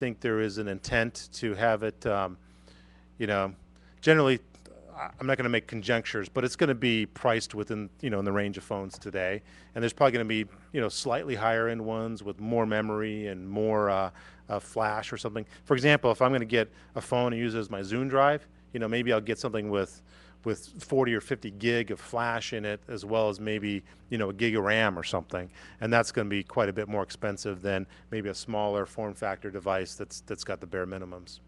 think there is an intent to have it, um, you know, generally, I'm not going to make conjectures, but it's going to be priced within, you know, in the range of phones today. And there's probably going to be, you know, slightly higher end ones with more memory and more uh, uh, flash or something. For example, if I'm going to get a phone and use it as my Zune drive, you know, maybe I'll get something with with 40 or 50 gig of flash in it, as well as maybe you know a gig of RAM or something, and that's going to be quite a bit more expensive than maybe a smaller form factor device that's that's got the bare minimums.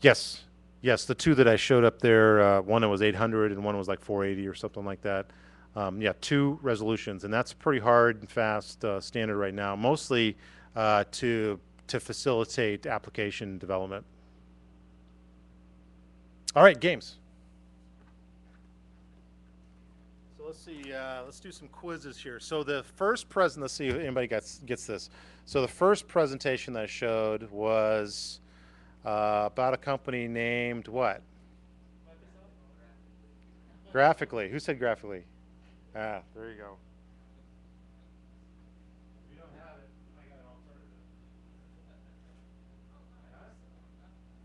Yes, yes, the two that I showed up there, uh, one was 800 and one was like 480 or something like that. Um, yeah, two resolutions, and that's pretty hard and fast uh, standard right now, mostly uh, to to facilitate application development. All right, games. So let's see. Uh, let's do some quizzes here. So the first present. Let's see if anybody gets gets this. So the first presentation that I showed was uh, about a company named what? Graphically. Who said graphically? Ah, there you go. If you don't have it, I got an alternative.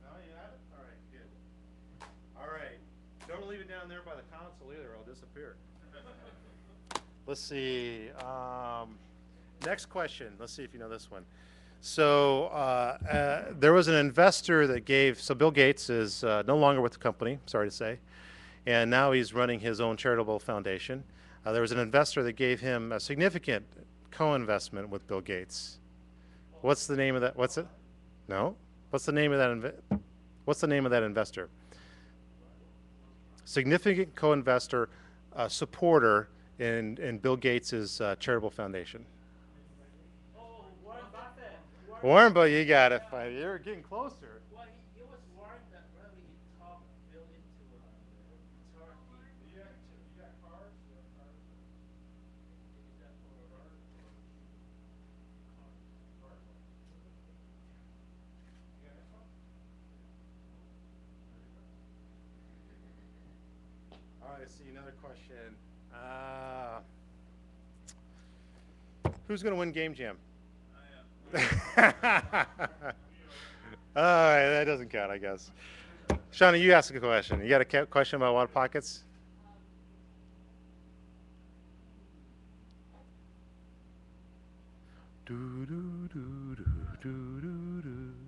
No, you have it? All right, good. All right. Don't leave it down there by the console either, it'll disappear. Let's see. Um, next question. Let's see if you know this one. So uh, uh, there was an investor that gave. So Bill Gates is uh, no longer with the company. Sorry to say, and now he's running his own charitable foundation. Uh, there was an investor that gave him a significant co-investment with Bill Gates. What's the name of that? What's it? No. What's the name of that? What's the name of that investor? Significant co-investor, uh, supporter in in Bill Gates's uh, charitable foundation. Oh, Warren Buffett. Warren, but you got it. You're getting closer. Well, he, it was Warren that really talked Bill into uh, Turkey. You got, you got cards, you got cards. Is that for Card. Card. You got this one? Let's see another question. Uh, who's going to win Game Jam? All right, that doesn't count, I guess. Shauna, you ask a question. You got a question about Wild Pockets? Do, do, do, do, do, do, do.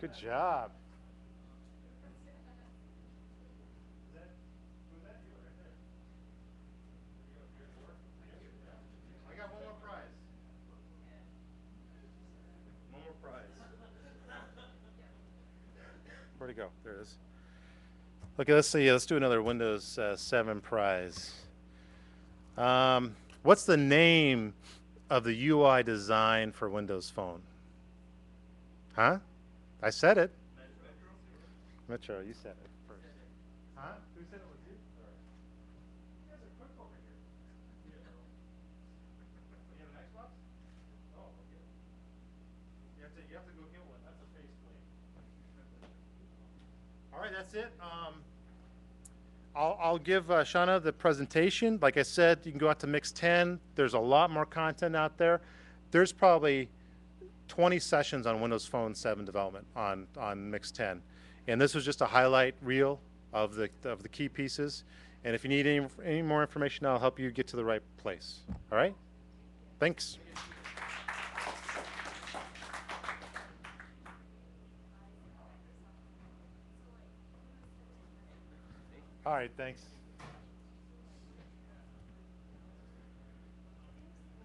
Good job. I got one more prize. One more prize. Where'd it go? There it is. Okay, let's see. Let's do another Windows uh, 7 prize. Um, what's the name of the UI design for Windows Phone? Huh? I said it. Metro, you said it first. Huh? Who said it was you? You guys are quick over here. You have an Xbox? Oh, okay. You have to, you have to go get one. That's a faceplate. All right, that's it. Um, I'll, I'll give uh, Shauna the presentation. Like I said, you can go out to Mix 10. There's a lot more content out there. There's probably 20 sessions on Windows Phone 7 development on, on Mix 10. And this was just a highlight reel of the, of the key pieces. And if you need any, any more information, I'll help you get to the right place. All right? Thanks. All right, thanks.